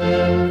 Música